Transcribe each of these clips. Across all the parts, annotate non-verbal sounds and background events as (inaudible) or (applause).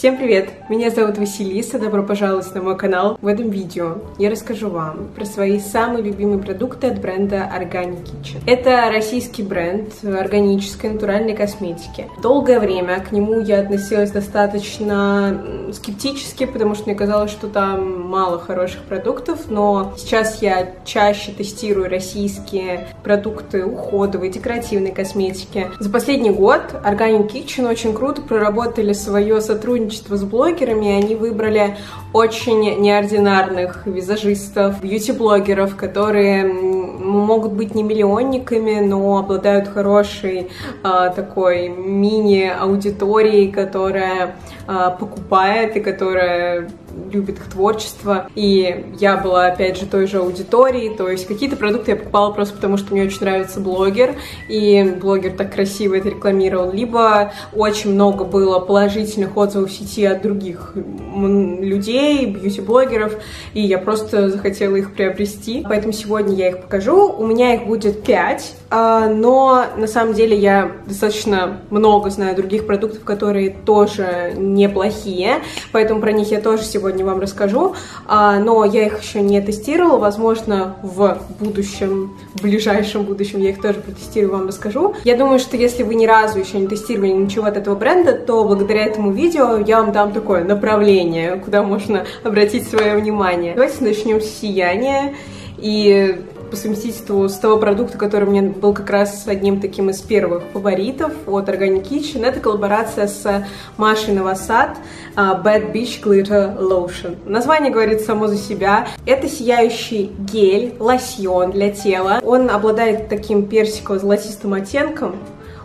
Всем привет! Меня зовут Василиса, добро пожаловать на мой канал. В этом видео я расскажу вам про свои самые любимые продукты от бренда Organic Kitchen. Это российский бренд органической натуральной косметики. Долгое время к нему я относилась достаточно скептически, потому что мне казалось, что там мало хороших продуктов, но сейчас я чаще тестирую российские продукты уходовой, декоративной косметики. За последний год Organic Kitchen очень круто проработали свое сотрудничество сотрудничество с блогерами, они выбрали очень неординарных визажистов, бьюти-блогеров, которые могут быть не миллионниками, но обладают хорошей э, такой мини-аудиторией, которая э, покупает и которая любит их творчество. И я была, опять же, той же аудитории, то есть какие-то продукты я покупала просто потому, что мне очень нравится блогер, и блогер так красиво это рекламировал, либо очень много было положительных отзывов в сети от других людей, бьюти-блогеров, и я просто захотела их приобрести. Поэтому сегодня я их покажу. У меня их будет 5, а, но на самом деле я достаточно много знаю других продуктов, которые тоже неплохие, поэтому про них я тоже сегодня вам расскажу. А, но я их еще не тестировала, возможно, в будущем, в ближайшем будущем я их тоже протестирую, вам расскажу. Я думаю, что если вы ни разу еще не тестировали ничего от этого бренда, то благодаря этому видео я вам дам такое направление, куда можно обратить свое внимание. Давайте начнем с сияния. И по совместительству с того продукта, который меня был как раз одним таким из первых фаворитов от Organic Kitchen. Это коллаборация с Машей Новосад uh, Bad Beach Glitter Lotion. Название говорит само за себя. Это сияющий гель, лосьон для тела. Он обладает таким персиково-золотистым оттенком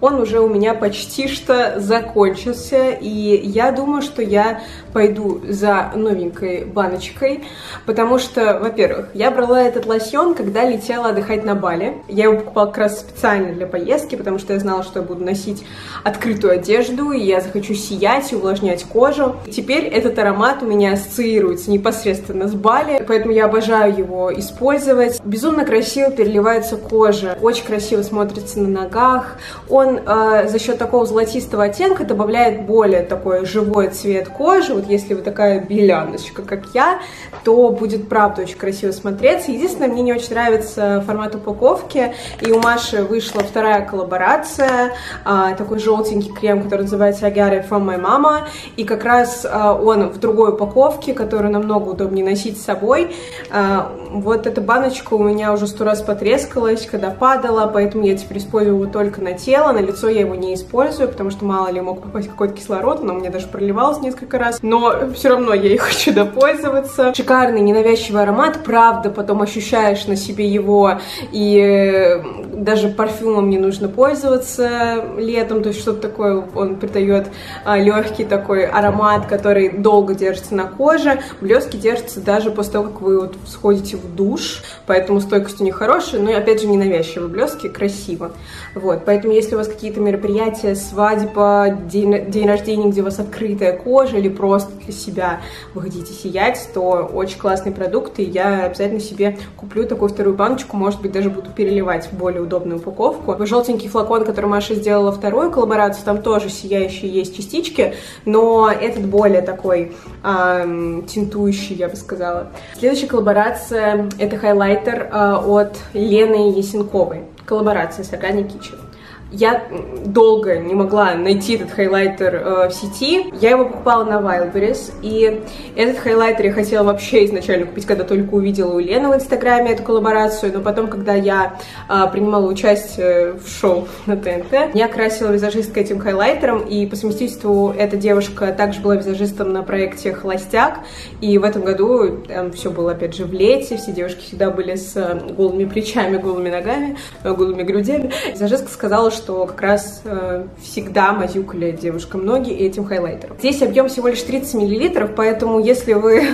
он уже у меня почти что закончился, и я думаю, что я пойду за новенькой баночкой, потому что, во-первых, я брала этот лосьон, когда летела отдыхать на Бали. Я его покупала как раз специально для поездки, потому что я знала, что я буду носить открытую одежду, и я захочу сиять и увлажнять кожу. Теперь этот аромат у меня ассоциируется непосредственно с Бали, поэтому я обожаю его использовать. Безумно красиво переливается кожа, очень красиво смотрится на ногах. Он он э, за счет такого золотистого оттенка добавляет более такой живой цвет кожи. Вот если вы такая беляночка, как я, то будет правда очень красиво смотреться. Единственное, мне не очень нравится формат упаковки. И у Маши вышла вторая коллаборация, э, такой желтенький крем, который называется Agare from my mama. И как раз э, он в другой упаковке, которую намного удобнее носить с собой. Э, вот эта баночка у меня уже сто раз потрескалась, когда падала, поэтому я теперь использую его только на тело, на лицо я его не использую, потому что мало ли мог попасть какой-то кислород, но мне даже проливалось несколько раз. Но все равно я и (laughs) хочу допользоваться. Шикарный, ненавязчивый аромат, правда, потом ощущаешь на себе его, и э, даже парфюмом не нужно пользоваться летом, то есть что-то такое, он придает а, легкий такой аромат, который долго держится на коже. Блески держатся даже после того, как вы вот сходите в душ, поэтому стойкость у них хорошая, но опять же ненавязчивые блески, красиво. Вот, поэтому если у вас какие-то мероприятия, свадьба, день, день рождения, где у вас открытая кожа или просто для себя вы хотите сиять, то очень классный продукт, и я обязательно себе куплю такую вторую баночку, может быть, даже буду переливать в более удобную упаковку. Желтенький флакон, который Маша сделала вторую коллаборацию, там тоже сияющие есть частички, но этот более такой эм, тинтующий, я бы сказала. Следующая коллаборация — это хайлайтер э, от Лены Ясенковой. Коллаборация с Organic Kitchen. Я долго не могла найти этот хайлайтер э, в сети. Я его покупала на Wildberries, и этот хайлайтер я хотела вообще изначально купить, когда только увидела у Лены в Инстаграме эту коллаборацию, но потом, когда я э, принимала участие в шоу на ТНТ, я красила визажисткой этим хайлайтером, и по совместительству эта девушка также была визажистом на проекте «Холостяк», и в этом году там все было, опять же, в лете, все девушки всегда были с э, голыми плечами, голыми ногами, э, голыми грудями. Визажистка сказала, что как раз э, всегда мазюкали девушкам ноги этим хайлайтером. Здесь объем всего лишь 30 мл, поэтому если вы э,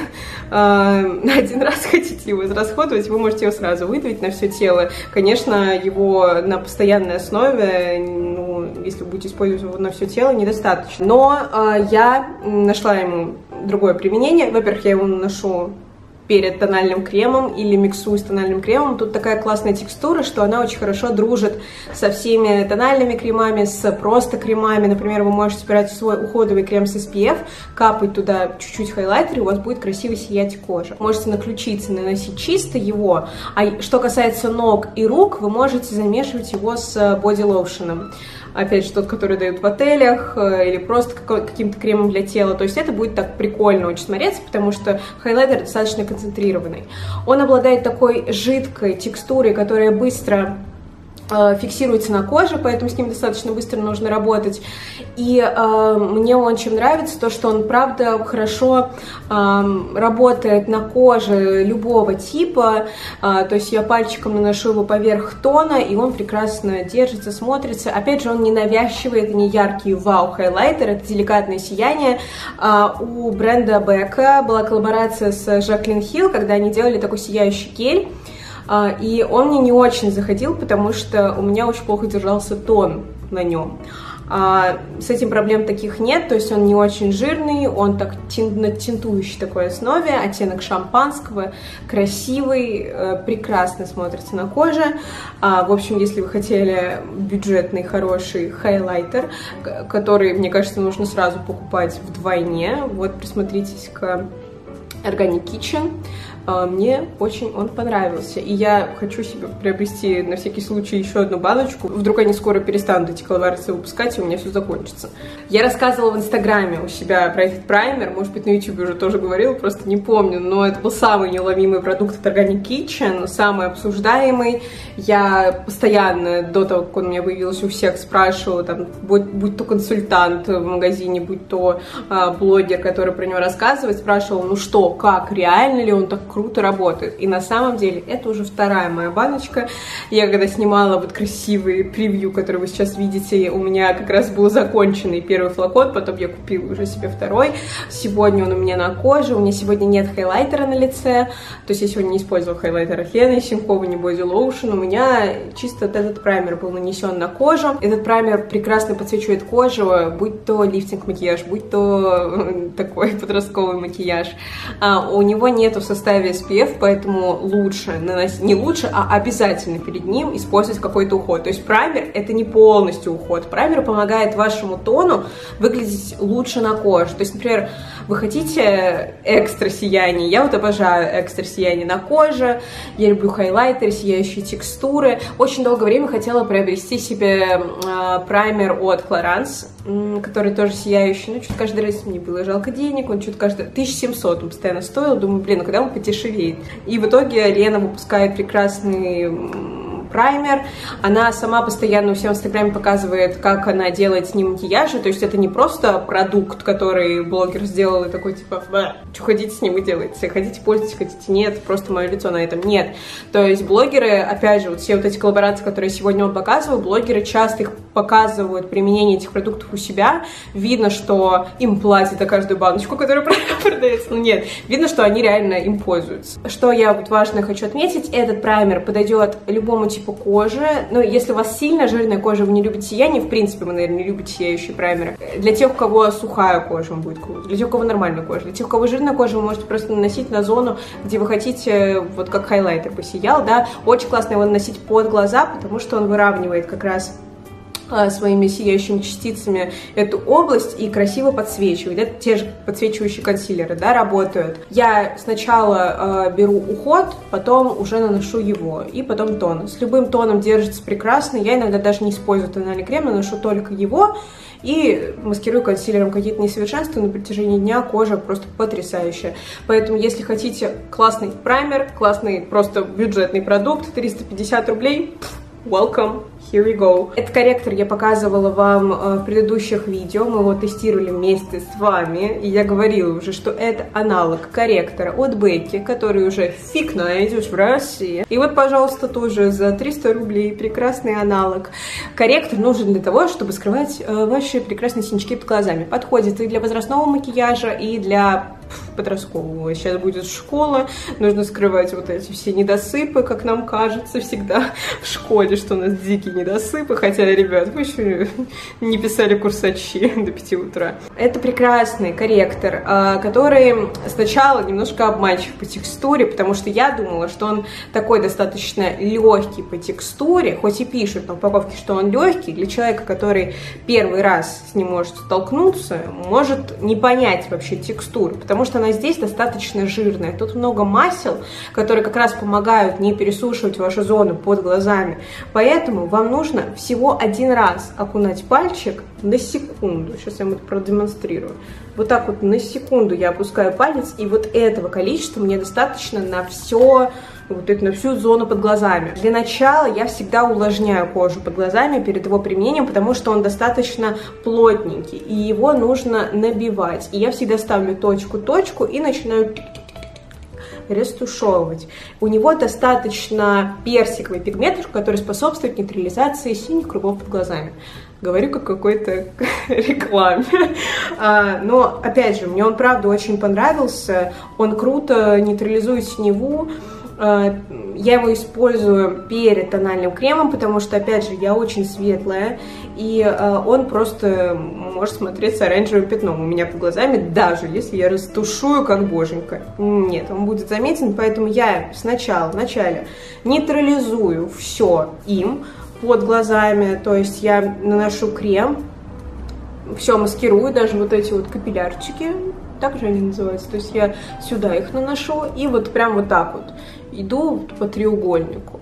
(laughs) один раз хотите его израсходовать, вы можете его сразу выдавить на все тело. Конечно, его на постоянной основе, ну, если будете использовать его на все тело, недостаточно. Но э, я нашла ему другое применение. Во-первых, я его наношу перед тональным кремом или миксуя с тональным кремом. Тут такая классная текстура, что она очень хорошо дружит со всеми тональными кремами, с просто кремами. Например, вы можете брать свой уходовый крем с SPF, капать туда чуть-чуть хайлайтер, и у вас будет красиво сиять кожа. Можете на ключицы наносить чисто его, а что касается ног и рук, вы можете замешивать его с боди-лоушеном опять же, тот, который дают в отелях, э, или просто каким-то кремом для тела. То есть это будет так прикольно очень смотреться, потому что хайлайтер достаточно концентрированный. Он обладает такой жидкой текстурой, которая быстро фиксируется на коже, поэтому с ним достаточно быстро нужно работать. И э, мне он чем нравится, то, что он, правда, хорошо э, работает на коже любого типа, э, то есть я пальчиком наношу его поверх тона, и он прекрасно держится, смотрится. Опять же, он не навязчивый, это не яркий вау-хайлайтер, это деликатное сияние. Э, у бренда Becca была коллаборация с Жаклин Хилл, когда они делали такой сияющий гель, и он мне не очень заходил, потому что у меня очень плохо держался тон на нем. А, с этим проблем таких нет, то есть он не очень жирный, он так на тинтующей такой основе, оттенок шампанского, красивый, э, прекрасно смотрится на коже. А, в общем, если вы хотели бюджетный, хороший хайлайтер, который, мне кажется, нужно сразу покупать вдвойне, вот присмотритесь к Organic Kitchen. А, мне очень он понравился. И я хочу себе приобрести на всякий случай еще одну баночку. Вдруг они скоро перестанут эти коллаборации выпускать, и у меня все закончится. Я рассказывала в Инстаграме у себя про этот праймер. Может быть, на YouTube уже тоже говорила, просто не помню. Но это был самый неуловимый продукт от Organic Kitchen, самый обсуждаемый. Я постоянно, до того, как он у меня появился, у всех спрашивала, там, будь, будь то консультант в магазине, будь то э, блогер, который про него рассказывает, спрашивал, ну что, как, реально ли он так круто работает. И на самом деле это уже вторая моя баночка. Я когда снимала вот красивые превью, которые вы сейчас видите, у меня как раз был законченный первый флакон, потом я купила уже себе второй. Сегодня он у меня на коже, у меня сегодня нет хайлайтера на лице, то есть я сегодня не использовала хайлайтер от Лены Синькова, не Body Lotion, у меня чисто вот этот праймер был нанесен на кожу. Этот праймер прекрасно подсвечивает кожу, будь то лифтинг макияж, будь то (laughs) такой подростковый макияж. А, у него нету в составе составе SPF, поэтому лучше наносить, не лучше, а обязательно перед ним использовать какой-то уход. То есть праймер это не полностью уход. Праймер помогает вашему тону выглядеть лучше на коже. То есть, например, вы хотите экстра сияние, я вот обожаю экстра сияние на коже, я люблю хайлайтеры, сияющие текстуры. Очень долгое время хотела приобрести себе э, праймер от Clarins, который тоже сияющий, ну, что-то каждый раз мне было жалко денег, он что-то каждый... 1700 он постоянно стоил, думаю, блин, ну когда он подешевеет? И в итоге Лена выпускает прекрасный праймер. Она сама постоянно у себя в Инстаграме показывает, как она делает с ним макияжи. То есть это не просто продукт, который блогер сделал и такой типа, что хотите с ним и делаете. Хотите пользуйтесь, хотите нет, просто мое лицо на этом. Нет. То есть блогеры, опять же, вот все вот эти коллаборации, которые сегодня он показывал, блогеры часто их показывают применение этих продуктов у себя. Видно, что им платят за каждую баночку, которая (laughs) продается. Ну нет, видно, что они реально им пользуются. Что я вот важно хочу отметить, этот праймер подойдет любому типу типа кожи. Ну, если у вас сильно жирная кожа, вы не любите сияние, в принципе, вы, наверное, не любите сияющие праймеры. Для тех, у кого сухая кожа, он будет круто. Для тех, у кого нормальная кожа. Для тех, у кого жирная кожа, вы можете просто наносить на зону, где вы хотите, вот как хайлайтер посиял, да. Очень классно его наносить под глаза, потому что он выравнивает как раз своими сияющими частицами эту область и красиво подсвечивает. Это те же подсвечивающие консилеры, да, работают. Я сначала э, беру уход, потом уже наношу его, и потом тон. С любым тоном держится прекрасно. Я иногда даже не использую тональный крем, наношу только его и маскирую консилером какие-то несовершенства на протяжении дня кожа просто потрясающая. Поэтому, если хотите классный праймер, классный просто бюджетный продукт, 350 рублей, welcome! Here we go. Этот корректор я показывала вам э, в предыдущих видео, мы его тестировали вместе с вами, и я говорила уже, что это аналог корректора от Бекки, который уже фиг найдешь в России. И вот, пожалуйста, тоже за 300 рублей прекрасный аналог. Корректор нужен для того, чтобы скрывать э, ваши прекрасные синячки под глазами. Подходит и для возрастного макияжа, и для подросткового. Сейчас будет школа, нужно скрывать вот эти все недосыпы, как нам кажется всегда в школе, что у нас дикие недосыпы, хотя, ребят, вы еще не писали курсачи до 5 утра. Это прекрасный корректор, а, который сначала немножко обманчив по текстуре, потому что я думала, что он такой достаточно легкий по текстуре, хоть и пишут на упаковке, что он легкий, для человека, который первый раз с ним может столкнуться, может не понять вообще текстуру, потому что она здесь достаточно жирная. Тут много масел, которые как раз помогают не пересушивать вашу зону под глазами. Поэтому вам нужно всего один раз окунать пальчик на секунду. Сейчас я вам это продемонстрирую. Вот так вот на секунду я опускаю палец, и вот этого количества мне достаточно на все вот это на всю зону под глазами. Для начала я всегда увлажняю кожу под глазами перед его применением, потому что он достаточно плотненький, и его нужно набивать. И я всегда ставлю точку-точку и начинаю растушевывать. У него достаточно персиковый пигмент, который способствует нейтрализации синих кругов под глазами. Говорю как какой-то (laughs) рекламе. А, но, опять же, мне он правда очень понравился. Он круто нейтрализует синеву, а, я его использую перед тональным кремом, потому что, опять же, я очень светлая, и а, он просто может смотреться оранжевым пятном у меня под глазами, даже если я растушую как боженька. Нет, он будет заметен, поэтому я сначала, вначале нейтрализую все им под глазами, то есть я наношу крем, все маскирую, даже вот эти вот капиллярчики, так же они называются, то есть я сюда их наношу и вот прям вот так вот иду по треугольнику.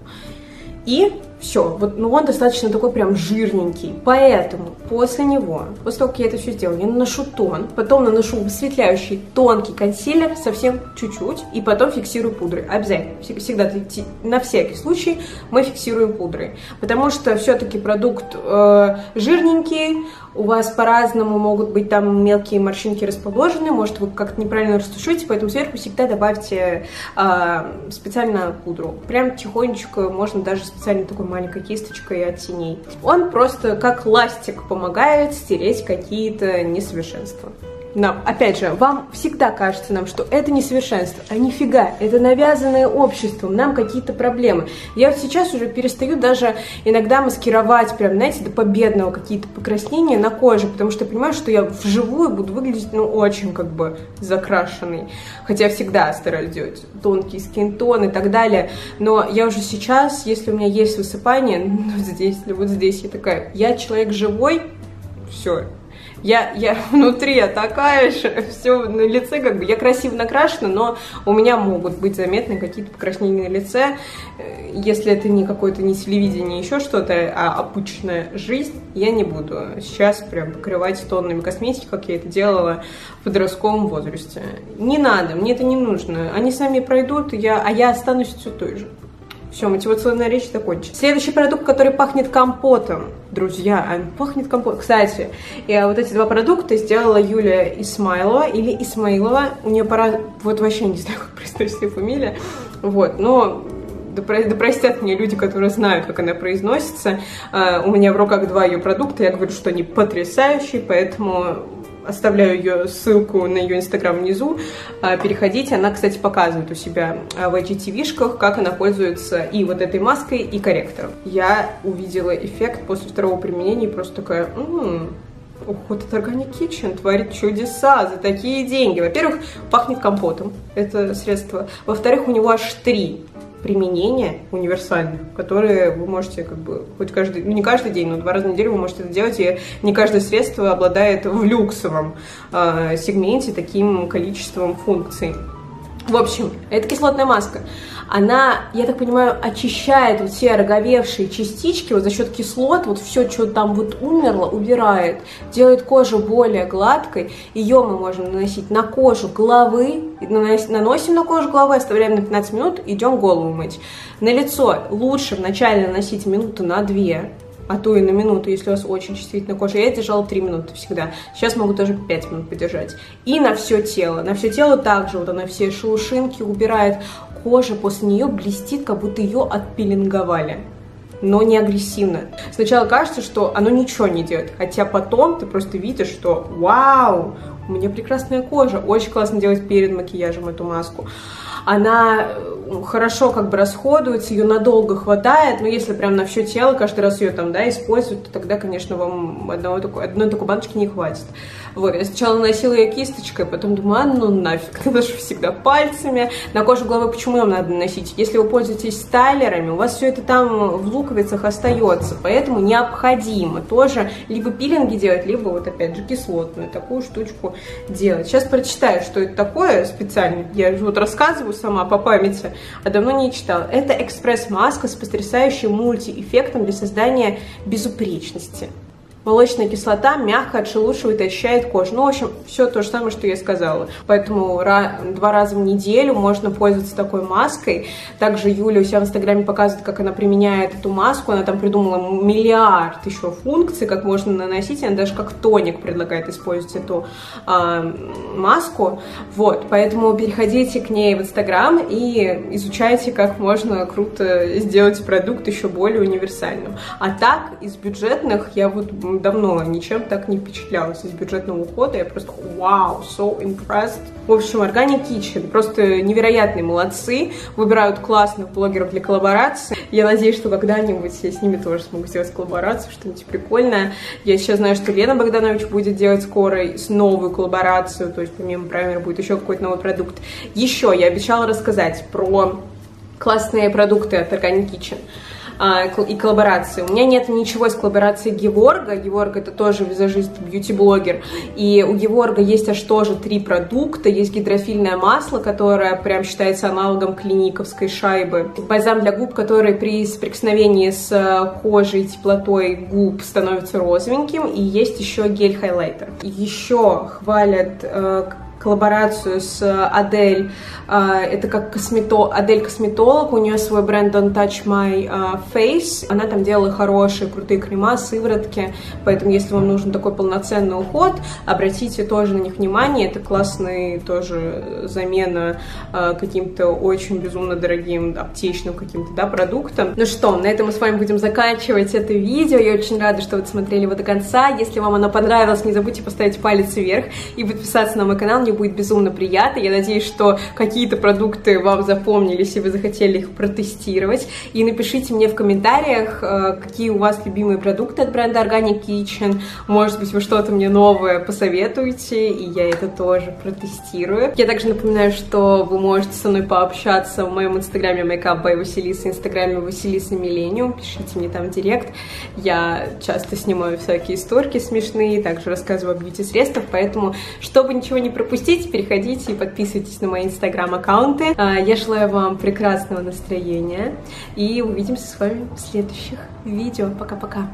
И все, вот, ну он достаточно такой прям жирненький, поэтому после него, после того, как я это все сделала, я наношу тон, потом наношу высветляющий тонкий консилер, совсем чуть-чуть, и потом фиксирую пудрой, обязательно, всегда, на всякий случай мы фиксируем пудрой, потому что все-таки продукт э, жирненький, у вас по-разному могут быть там мелкие морщинки расположены, может вы как-то неправильно растушуете, поэтому сверху всегда добавьте э, специально пудру, прям тихонечко, можно даже специально такой маленькой кисточкой от теней. Он просто как ластик помогает стереть какие-то несовершенства нам, опять же, вам всегда кажется нам, что это несовершенство, а нифига, это навязанное обществом, нам какие-то проблемы. Я вот сейчас уже перестаю даже иногда маскировать, прям, знаете, до победного какие-то покраснения на коже, потому что я понимаю, что я вживую буду выглядеть, ну, очень как бы закрашенный. Хотя я всегда стараюсь делать тонкий скинтон и так далее, но я уже сейчас, если у меня есть высыпание, (laughs) ну, здесь вот здесь, я такая, я человек живой, все, я, я (laughs) внутри я такая же, все на лице как бы, я красиво накрашена, но у меня могут быть заметны какие-то покраснения на лице, э, если это не какое-то не телевидение, еще что-то, а опученная жизнь, я не буду сейчас прям покрывать тоннами косметики, как я это делала в подростковом возрасте. Не надо, мне это не нужно, они сами пройдут, я, а я останусь все той же. Все, мотивационная речь закончена. Следующий продукт, который пахнет компотом. Друзья, он пахнет компотом. Кстати, я вот эти два продукта сделала Юлия Исмайлова или Исмаилова. У нее пора... Вот вообще не знаю, (laughs) как произносится фамилия. Вот, но да, да простят мне люди, которые знают, как она произносится. Uh, у меня в руках два ее продукта, я говорю, что они потрясающие, поэтому оставляю ее ссылку на ее инстаграм внизу, а, переходите, она, кстати, показывает у себя а, в IGTV-шках, как она пользуется и вот этой маской, и корректором. Я увидела эффект после второго применения и просто такая, м-м, Уход от Organic Kitchen творит чудеса за такие деньги. Во-первых, пахнет компотом, это средство. Во-вторых, у него аж три применения универсальных, которые вы можете как бы хоть каждый, ну не каждый день, но два раза в неделю вы можете это делать, и не каждое средство обладает в люксовом э, сегменте таким количеством функций. В общем, это кислотная маска она, я так понимаю, очищает вот все роговевшие частички вот за счет кислот, вот все, что там вот умерло, убирает, делает кожу более гладкой. Ее мы можем наносить на кожу головы, наносим на кожу головы, оставляем на 15 минут, идем голову мыть. На лицо лучше вначале наносить минуты на 2, а то и на минуту, если у вас очень чувствительная кожа. Я держала 3 минуты всегда. Сейчас могу даже 5 минут подержать. И на все тело. На все тело также вот она все шелушинки убирает кожа после нее блестит, как будто ее отпеленговали но не агрессивно. Сначала кажется, что оно ничего не делает, хотя потом ты просто видишь, что вау, у меня прекрасная кожа, очень классно делать перед макияжем эту маску. Она э, хорошо как бы расходуется, ее надолго хватает, но если прям на все тело каждый раз ее там, да, использовать, то тогда, конечно, вам одного одной такой баночки не хватит. Вот, я сначала наносила ее кисточкой, потом думаю, а ну нафиг, (laughs) наношу всегда пальцами. На кожу головы почему нам надо наносить? Если вы пользуетесь стайлерами, у вас все это там в луковицах остается, поэтому необходимо тоже либо пилинги делать, либо вот опять же кислотную такую штучку делать. Сейчас прочитаю, что это такое специально. Я вот рассказываю сама по памяти, а давно не читала. Это экспресс-маска с потрясающим мультиэффектом для создания безупречности. Молочная кислота мягко отшелушивает и очищает кожу. Ну, в общем, все то же самое, что я сказала. Поэтому два раза в неделю можно пользоваться такой маской. Также Юля у себя в Инстаграме показывает, как она применяет эту маску. Она там придумала миллиард еще функций, как можно наносить. Она даже как тоник предлагает использовать эту э, маску. Вот, поэтому переходите к ней в Инстаграм и изучайте, как можно круто сделать продукт еще более универсальным. А так, из бюджетных я вот давно ничем так не впечатлялась из бюджетного ухода. Я просто вау, so impressed. В общем, Organic Kitchen просто невероятные молодцы. Выбирают классных блогеров для коллаборации. Я надеюсь, что когда-нибудь я с ними тоже смогу сделать коллаборацию, что-нибудь прикольное. Я сейчас знаю, что Лена Богданович будет делать скоро новую коллаборацию, то есть помимо праймера будет еще какой-то новый продукт. Еще я обещала рассказать про классные продукты от Organic Kitchen а, и коллаборации. У меня нет ничего из коллаборации Геворга. Геворг это тоже визажист, бьюти-блогер. И у Геворга есть аж тоже три продукта. Есть гидрофильное масло, которое прям считается аналогом клиниковской шайбы. Бальзам для губ, который при соприкосновении с э, кожей, теплотой губ становится розовеньким. И есть еще гель-хайлайтер. Еще хвалят э, коллаборацию с Адель. А, это как космето... Адель косметолог, у нее свой бренд Don't Touch My а, Face. Она там делала хорошие, крутые крема, сыворотки, поэтому если вам нужен такой полноценный уход, обратите тоже на них внимание. Это классный тоже замена а, каким-то очень безумно дорогим аптечным каким-то да, продуктом. Ну что, на этом мы с вами будем заканчивать это видео. Я очень рада, что вы досмотрели его до конца. Если вам оно понравилось, не забудьте поставить палец вверх и подписаться на мой канал мне будет безумно приятно. Я надеюсь, что какие-то продукты вам запомнились, и вы захотели их протестировать. И напишите мне в комментариях, э, какие у вас любимые продукты от бренда Organic Kitchen. Может быть, вы что-то мне новое посоветуете, и я это тоже протестирую. Я также напоминаю, что вы можете со мной пообщаться в моем инстаграме Makeup by Василиса, инстаграме Василиса Миллениум. Пишите мне там в директ. Я часто снимаю всякие историки смешные, также рассказываю о бьюти-средствах, поэтому, чтобы ничего не пропустить, пропустить, переходите и подписывайтесь на мои инстаграм-аккаунты. А, я желаю вам прекрасного настроения и увидимся с вами в следующих видео. Пока-пока!